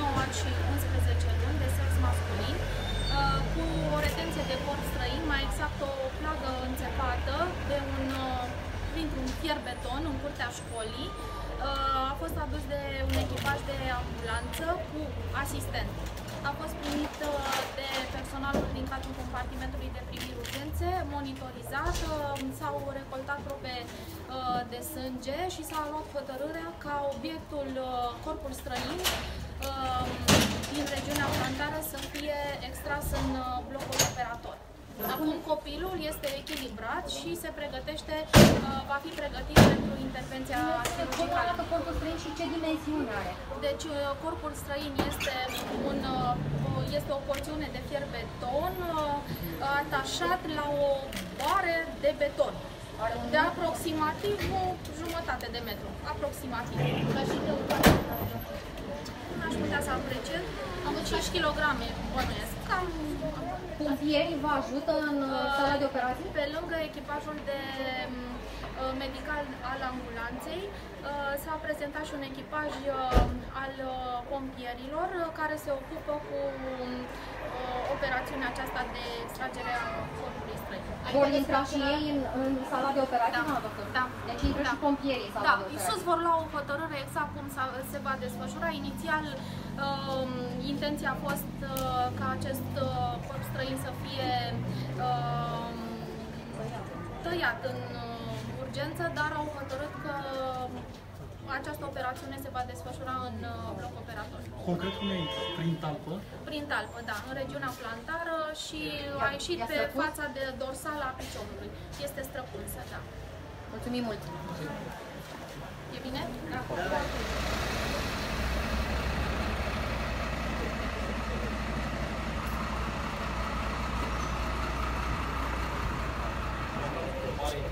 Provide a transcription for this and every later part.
9 ani și 11 luni de sex masculin uh, cu o retenție de corp străin, mai exact o plagă înțepată de un, uh, printr-un fier beton în curtea școlii. Uh, a fost adus de un echipaj de ambulanță cu asistent. A fost primit de personalul din cadrul compartimentului de primire urgențe, monitorizat, uh, s-au recoltat probe de sânge și s-a luat hotărârea ca obiectul corpul străin din regiunea plantară să fie extras în blocul operator. Acum copilul este echilibrat și se pregătește, uh, va fi pregătit pentru intervenția chirurgicală. corpul străin și ce dimensiune are? Deci uh, corpul străin este, un, uh, este o porțiune de fier beton atașat la o bară de beton de aproximativ o jumătate de metru, aproximativ. Aș putea să apreciez, am 5 kg bănuiesc, cam Pompierii vă ajută în uh, sala de operații? Pe lângă echipajul de mm, uh, medical al ambulanței, uh, s-a prezentat și un echipaj al pompierilor care se ocupă cu operațiunea aceasta de extragere a corpului străin. Vor intra și ei în, în sala de operații, da. doctor? Da. Deci intră da. și pompierii în sala da. de operații. Sus vor lua o hotărâre exact cum se va desfășura. Inițial, uh, intenția a fost uh, ca acest uh, corp străin să fie uh, tăiat în uh, urgență, dar au hotărât că această operațiune se va desfășura în uh, bloc operator. Concret cum ai prin talpă? Prin talpă, da, în regiunea plantară și a ieșit pe fața de dorsală a piciorului. Este străpulsă, da. Mulțumim mult! E bine? Da.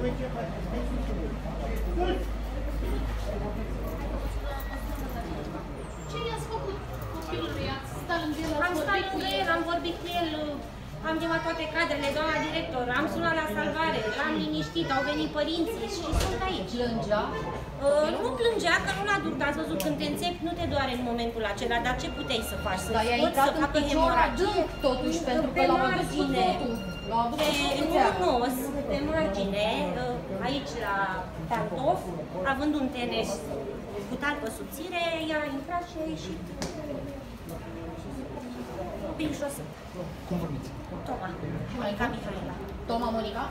Ce i-ați făcut copilului? Ați stat lângă el, Am stat lângă el, am vorbit cu el, am chemat toate cadrele, doamna director, am sunat la salvare, l-am liniștit, au venit părinții și sunt aici. Plângea? Uh, nu plângea, că nu l-a durut, ați văzut, când te înțepi, nu te doare în momentul acela, dar ce puteai să faci? Să Dar i-a scoți, intrat să în facă picior hemoragie? adânc, totuși, pentru că pe l-a adus cu pe, cu nu totul. în os, pe margine, uh, aici la pantof, având un tenis cu talpă subțire, i-a intrat și a ieșit prin șosă. Cum vorbiți? Toma, Monica Mihaela. Toma Monica?